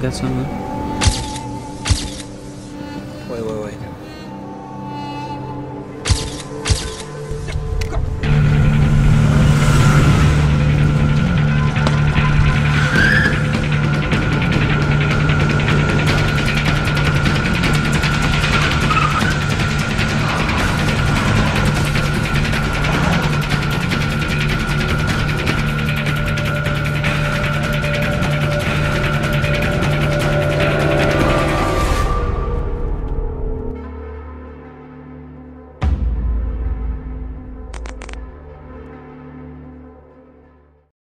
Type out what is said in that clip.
got someone. Uh, wait, wait, wait.